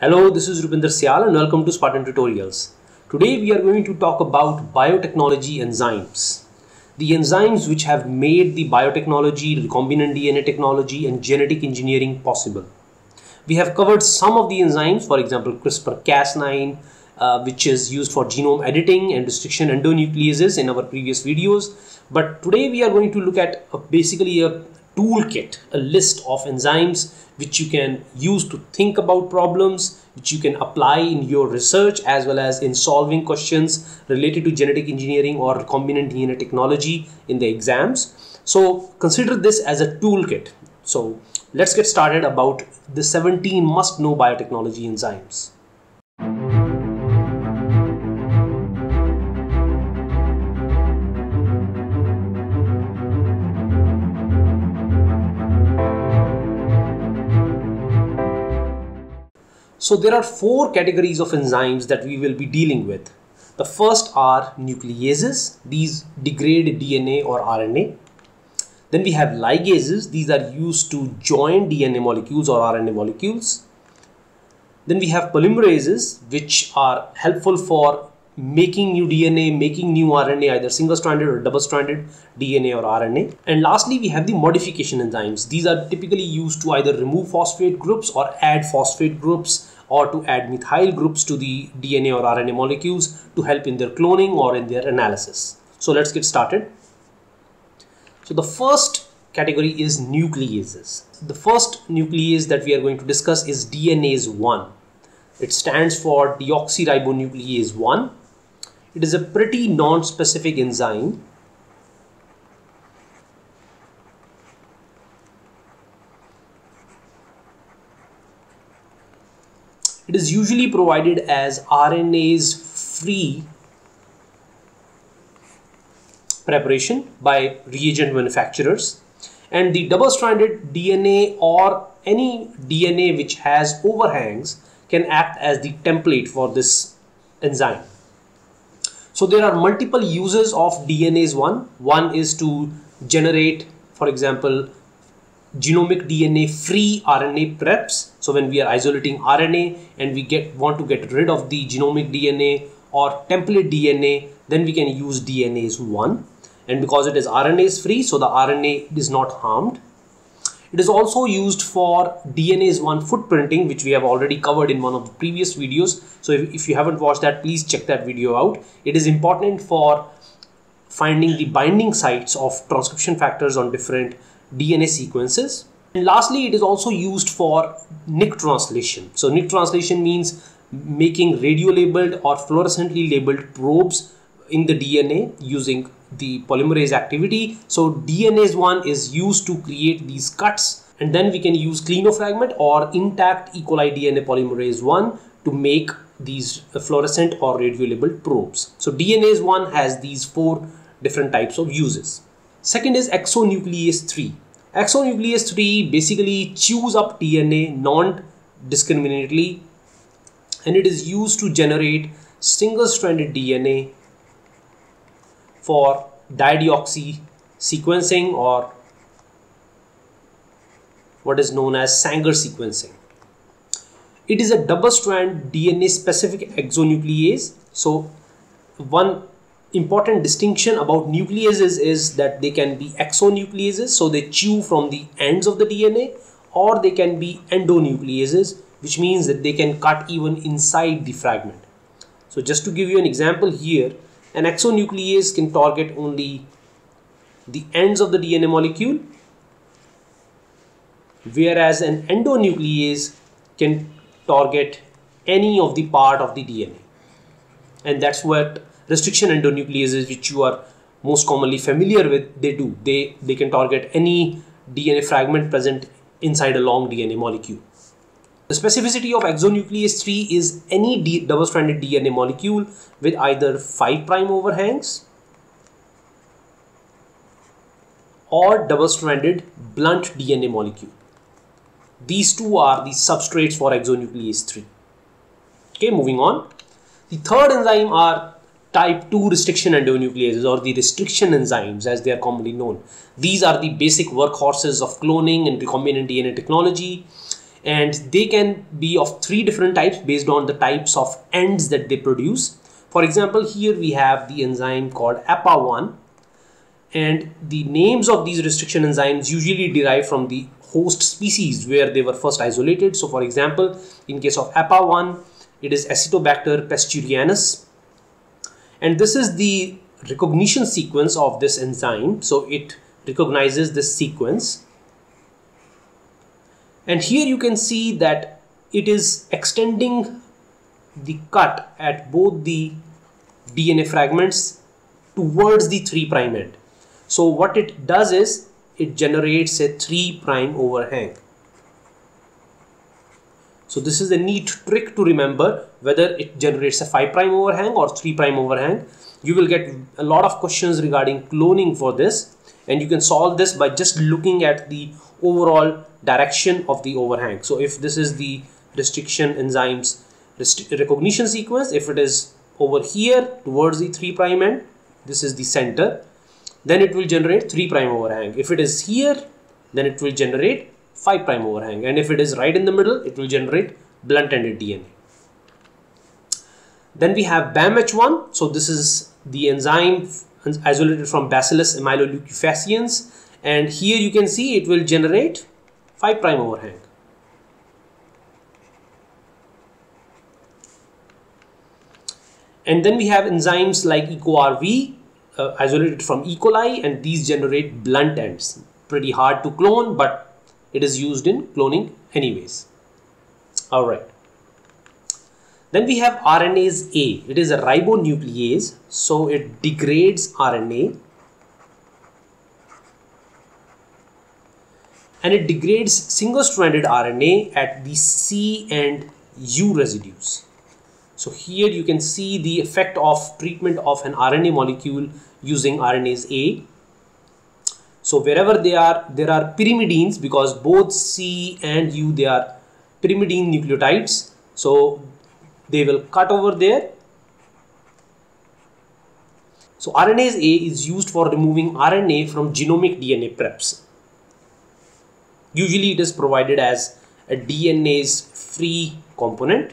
Hello, this is Rupinder Sayal and welcome to Spartan Tutorials. Today we are going to talk about biotechnology enzymes. The enzymes which have made the biotechnology, recombinant DNA technology and genetic engineering possible. We have covered some of the enzymes, for example CRISPR-Cas9, uh, which is used for genome editing and restriction endonucleases in our previous videos. But today we are going to look at a, basically a toolkit, a list of enzymes which you can use to think about problems, which you can apply in your research as well as in solving questions related to genetic engineering or recombinant DNA technology in the exams. So consider this as a toolkit. So let's get started about the 17 must know biotechnology enzymes. So there are four categories of enzymes that we will be dealing with. The first are nucleases. These degrade DNA or RNA. Then we have ligases. These are used to join DNA molecules or RNA molecules. Then we have polymerases, which are helpful for making new DNA, making new RNA, either single-stranded or double-stranded DNA or RNA. And lastly, we have the modification enzymes. These are typically used to either remove phosphate groups or add phosphate groups or to add methyl groups to the DNA or RNA molecules to help in their cloning or in their analysis. So let's get started. So the first category is nucleases. The first nuclease that we are going to discuss is DNase 1. It stands for deoxyribonuclease 1 it is a pretty non-specific enzyme. Is usually provided as RNase free preparation by reagent manufacturers and the double-stranded DNA or any DNA which has overhangs can act as the template for this enzyme. So there are multiple uses of DNase 1. One is to generate, for example, genomic DNA free RNA preps. So when we are isolating RNA and we get want to get rid of the genomic DNA or template DNA, then we can use DNase 1. And because it is RNase free, so the RNA is not harmed. It is also used for DNase 1 footprinting, which we have already covered in one of the previous videos. So if, if you haven't watched that, please check that video out. It is important for finding the binding sites of transcription factors on different DNA sequences. And lastly, it is also used for nick translation. So nick translation means making radio labeled or fluorescently labeled probes in the DNA using the polymerase activity. So DNase 1 is used to create these cuts and then we can use Klenow fragment or intact E. coli DNA polymerase 1 to make these fluorescent or radio-labeled probes. So DNase 1 has these four different types of uses. Second is exonuclease 3. Exonuclease 3 basically chews up DNA non-discriminately and it is used to generate single-stranded DNA for dideoxy sequencing or what is known as Sanger sequencing. It is a double strand DNA specific exonuclease. So one important distinction about nucleases is that they can be exonucleases so they chew from the ends of the DNA or they can be endonucleases which means that they can cut even inside the fragment. So just to give you an example here an exonuclease can target only the ends of the DNA molecule whereas an endonuclease can target any of the part of the DNA and that's what restriction endonucleases which you are most commonly familiar with they do they they can target any DNA fragment present inside a long DNA molecule the specificity of exonuclease 3 is any double-stranded DNA molecule with either 5' prime overhangs or double-stranded blunt DNA molecule. These two are the substrates for exonuclease 3. Okay, moving on. The third enzyme are type 2 restriction endonucleases or the restriction enzymes as they are commonly known. These are the basic workhorses of cloning and recombinant DNA technology and they can be of three different types based on the types of ends that they produce. For example, here we have the enzyme called APA1 and the names of these restriction enzymes usually derive from the host species where they were first isolated. So for example, in case of APA1, it is Acetobacter pasteurianus. And this is the recognition sequence of this enzyme. So it recognizes this sequence. And here you can see that it is extending the cut at both the DNA fragments towards the 3' prime end. So what it does is it generates a 3' prime overhang. So this is a neat trick to remember whether it generates a 5' prime overhang or 3' prime overhang. You will get a lot of questions regarding cloning for this and you can solve this by just looking at the overall direction of the overhang. So if this is the restriction enzymes recognition sequence, if it is over here towards the 3' prime end, this is the center, then it will generate 3' prime overhang. If it is here, then it will generate 5 prime overhang and if it is right in the middle it will generate blunt ended DNA. Then we have BAMH1 so this is the enzyme isolated from Bacillus amyloliquefaciens and here you can see it will generate 5 prime overhang. And then we have enzymes like EcoRV uh, isolated from E. coli and these generate blunt ends. Pretty hard to clone but it is used in cloning anyways. Alright. Then we have RNase A. It is a ribonuclease. So it degrades RNA. And it degrades single-stranded RNA at the C and U residues. So here you can see the effect of treatment of an RNA molecule using RNase A so wherever they are, there are pyrimidines because both C and U, they are pyrimidine nucleotides. So they will cut over there. So RNase A is used for removing RNA from genomic DNA preps. Usually it is provided as a DNase free component.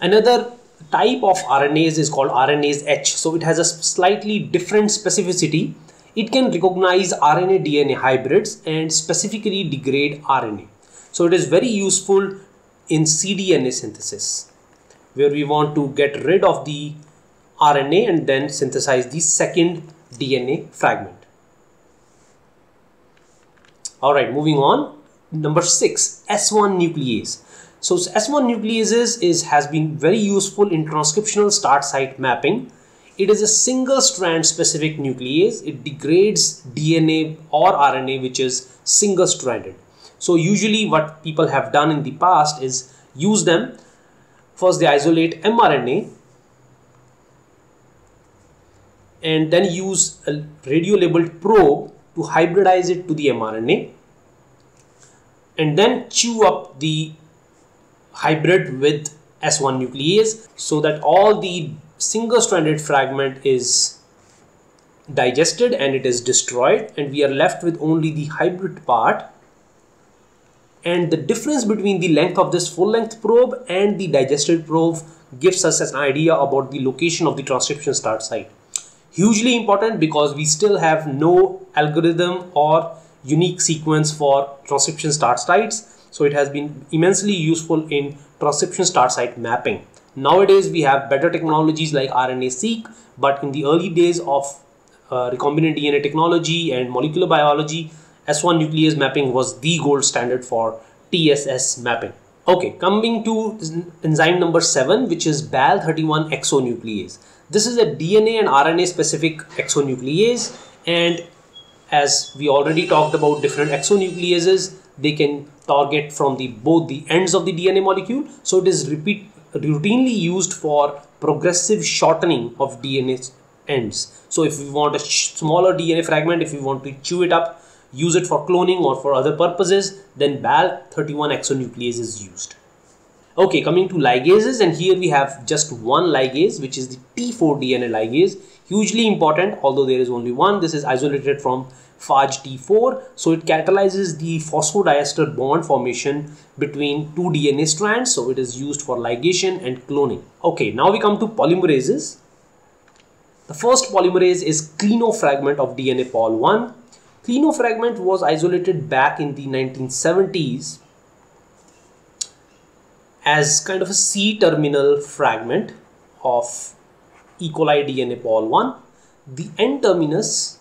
Another type of RNase is called RNase H. So it has a slightly different specificity. It can recognize RNA DNA hybrids and specifically degrade RNA. So it is very useful in cDNA synthesis where we want to get rid of the RNA and then synthesize the second DNA fragment. Alright, moving on. Number six, S1 nuclease. So S1 nucleases is, has been very useful in transcriptional start site mapping. It is a single strand specific nuclease. It degrades DNA or RNA which is single stranded. So usually what people have done in the past is use them. First they isolate mRNA and then use a radio labeled probe to hybridize it to the mRNA and then chew up the hybrid with S1 nuclease so that all the single stranded fragment is digested and it is destroyed and we are left with only the hybrid part and the difference between the length of this full length probe and the digested probe gives us an idea about the location of the transcription start site. Hugely important because we still have no algorithm or unique sequence for transcription start sites so it has been immensely useful in transcription start site mapping. Nowadays we have better technologies like RNA-seq, but in the early days of uh, recombinant DNA technology and molecular biology, S1 nuclease mapping was the gold standard for TSS mapping. Okay, coming to enzyme number 7 which is BAL31 exonuclease. This is a DNA and RNA specific exonuclease and as we already talked about different exonucleases, they can target from the both the ends of the DNA molecule. So it is repeat routinely used for progressive shortening of DNA ends. So if we want a smaller DNA fragment, if we want to chew it up, use it for cloning or for other purposes, then BAL31 exonuclease is used. Okay, coming to ligases and here we have just one ligase which is the T4 DNA ligase. Hugely important although there is only one. This is isolated from phage-T4. So it catalyzes the phosphodiester bond formation between two DNA strands. So it is used for ligation and cloning. Okay, now we come to polymerases. The first polymerase is Klenow fragment of DNA Pol 1. Klenow fragment was isolated back in the 1970s as kind of a C-terminal fragment of E. coli DNA Pol 1. The N-terminus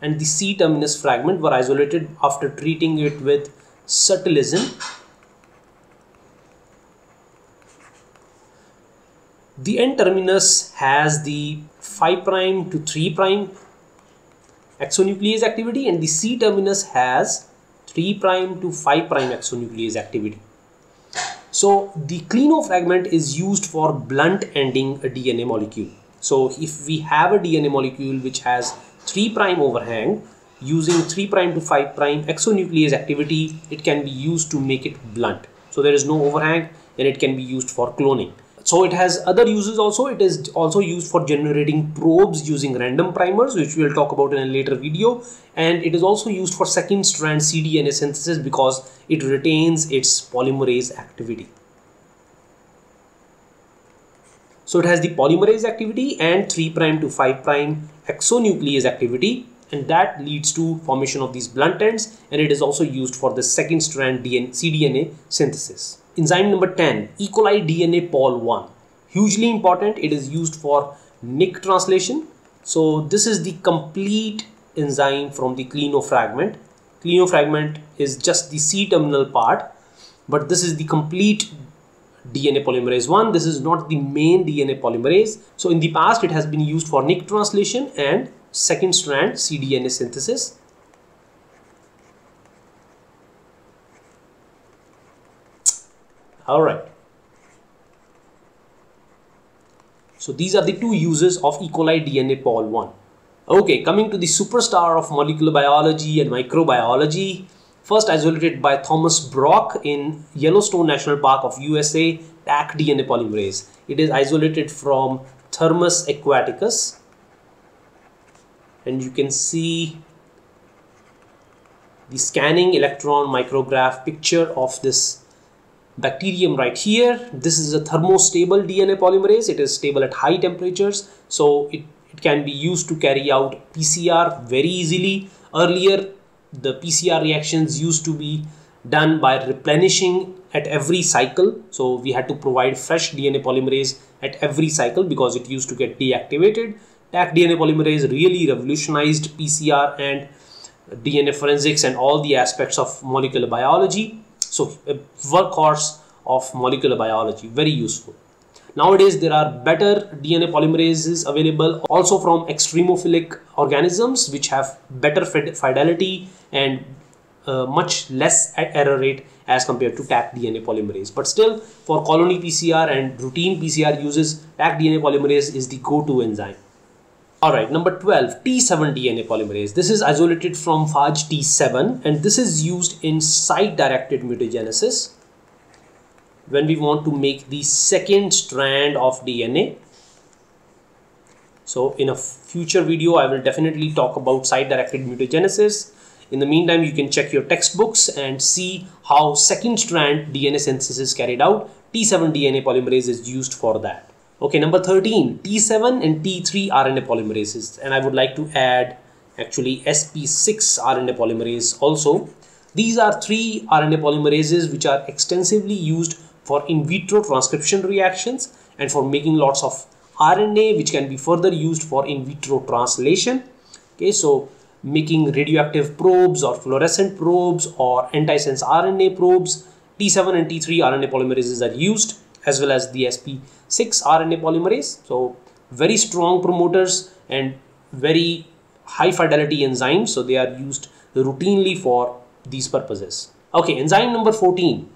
and the C-terminus fragment were isolated after treating it with subtilisin. The N-terminus has the 5' to 3' exonuclease activity and the C-terminus has 3' prime to 5' prime exonuclease activity. So the Klenow fragment is used for blunt ending a DNA molecule. So if we have a DNA molecule which has 3' prime overhang, using 3' prime to 5' prime exonuclease activity, it can be used to make it blunt. So there is no overhang and it can be used for cloning so it has other uses also. It is also used for generating probes using random primers which we will talk about in a later video. And it is also used for second strand cDNA synthesis because it retains its polymerase activity. So it has the polymerase activity and 3 prime to 5 prime exonuclease activity. And that leads to formation of these blunt ends. And it is also used for the second strand DNA, cDNA synthesis enzyme number 10 E. coli DNA Pol 1 hugely important. It is used for Nick translation. So this is the complete enzyme from the Klenow fragment Klenow fragment is just the C terminal part but this is the complete DNA polymerase 1 this is not the main DNA polymerase. So in the past it has been used for Nick translation and second strand cDNA synthesis all right. So these are the two uses of E. coli DNA Pol 1 okay coming to the superstar of molecular biology and microbiology. First isolated by Thomas Brock in Yellowstone National Park of USA Taq DNA polymerase. It is isolated from Thermus aquaticus. And you can see the scanning electron micrograph picture of this bacterium right here. This is a thermostable DNA polymerase. It is stable at high temperatures. So it, it can be used to carry out PCR very easily. Earlier the PCR reactions used to be done by replenishing at every cycle. So we had to provide fresh DNA polymerase at every cycle because it used to get deactivated. Taq DNA polymerase really revolutionized PCR and DNA forensics and all the aspects of molecular biology so a workhorse of molecular biology, very useful. Nowadays, there are better DNA polymerases available also from extremophilic organisms which have better fidelity and uh, much less error rate as compared to Taq DNA polymerase. But still, for colony PCR and routine PCR uses, Taq DNA polymerase is the go-to enzyme. Alright, number 12, T7 DNA polymerase. This is isolated from phage T7 and this is used in site-directed mutagenesis when we want to make the second strand of DNA. So in a future video, I will definitely talk about site-directed mutagenesis. In the meantime, you can check your textbooks and see how second strand DNA synthesis is carried out. T7 DNA polymerase is used for that. Okay, number 13, T7 and T3 RNA polymerases. And I would like to add actually SP6 RNA polymerase also. These are three RNA polymerases which are extensively used for in vitro transcription reactions and for making lots of RNA which can be further used for in vitro translation. Okay, so making radioactive probes or fluorescent probes or antisense RNA probes. T7 and T3 RNA polymerases are used as well as the SP6 RNA polymerase. So very strong promoters and very high fidelity enzymes. So they are used routinely for these purposes. Okay, enzyme number 14,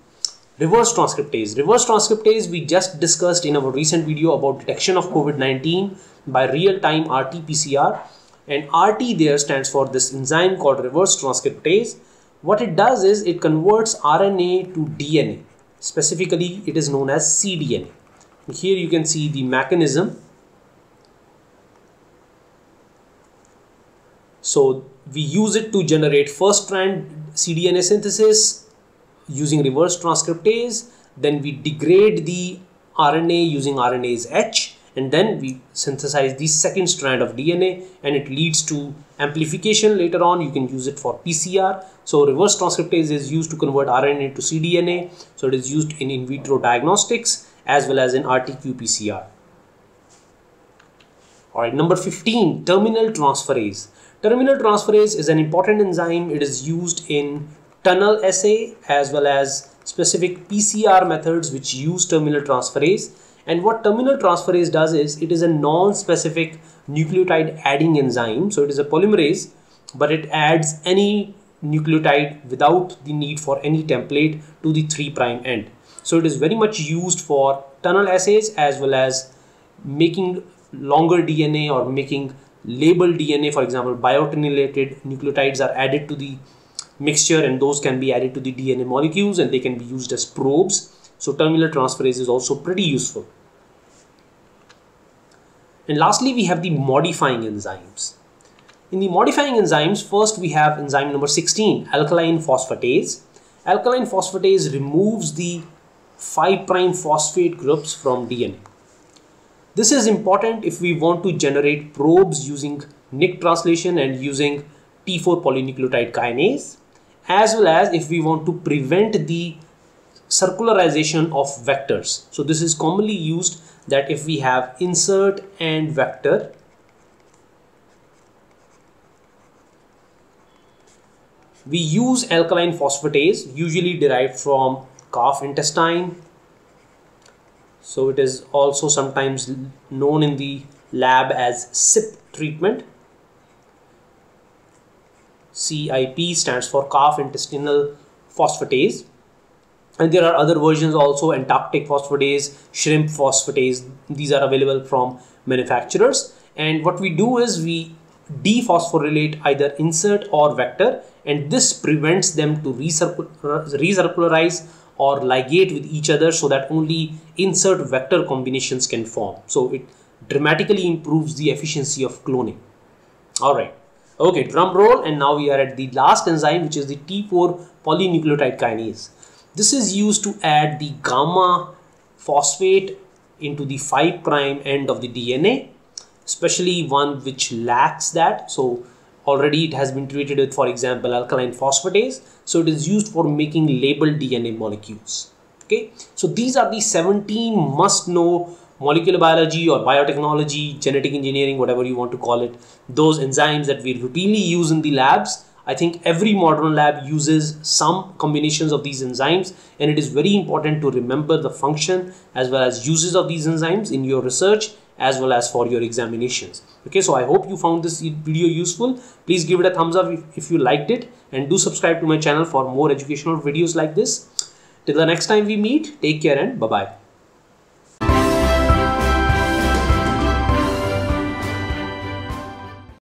reverse transcriptase. Reverse transcriptase we just discussed in our recent video about detection of COVID-19 by real-time RT-PCR and RT there stands for this enzyme called reverse transcriptase. What it does is it converts RNA to DNA Specifically, it is known as cDNA. Here you can see the mechanism. So we use it to generate first strand cDNA synthesis using reverse transcriptase. Then we degrade the RNA using RNase H and then we synthesize the second strand of DNA and it leads to amplification. Later on you can use it for PCR so reverse transcriptase is used to convert RNA to cDNA so it is used in in vitro diagnostics as well as in RT-qPCR alright number 15 terminal transferase. Terminal transferase is an important enzyme. It is used in TUNEL assay as well as specific PCR methods which use terminal transferase and what terminal transferase does is it is a non-specific nucleotide adding enzyme. So it is a polymerase, but it adds any nucleotide without the need for any template to the 3' end. So it is very much used for TUNEL assays as well as making longer DNA or making labeled DNA. For example, biotinylated nucleotides are added to the mixture and those can be added to the DNA molecules and they can be used as probes. So terminal transferase is also pretty useful. And lastly, we have the modifying enzymes. In the modifying enzymes, first we have enzyme number 16, alkaline phosphatase. Alkaline phosphatase removes the 5' phosphate groups from DNA. This is important if we want to generate probes using Nick translation and using T4 polynucleotide kinase, as well as if we want to prevent the circularization of vectors. So this is commonly used that if we have insert and vector we use alkaline phosphatase usually derived from calf intestine. So it is also sometimes known in the lab as CIP treatment. CIP stands for calf intestinal phosphatase and there are other versions also antarctic phosphatase shrimp phosphatase these are available from manufacturers. And what we do is we dephosphorylate either insert or vector and this prevents them to recircularize or ligate with each other so that only insert vector combinations can form. So it dramatically improves the efficiency of cloning. All right. Okay drum roll. And now we are at the last enzyme which is the T4 polynucleotide kinase this is used to add the gamma phosphate into the 5 prime end of the DNA, especially one which lacks that. So already it has been treated with, for example, alkaline phosphatase. So it is used for making labeled DNA molecules. Okay, so these are the 17 must know molecular biology or biotechnology, genetic engineering, whatever you want to call it, those enzymes that we routinely use in the labs I think every modern lab uses some combinations of these enzymes and it is very important to remember the function as well as uses of these enzymes in your research as well as for your examinations. Okay, so I hope you found this video useful. Please give it a thumbs up if, if you liked it and do subscribe to my channel for more educational videos like this. Till the next time we meet, take care and bye-bye.